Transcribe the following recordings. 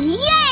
Yay!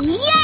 Yeah!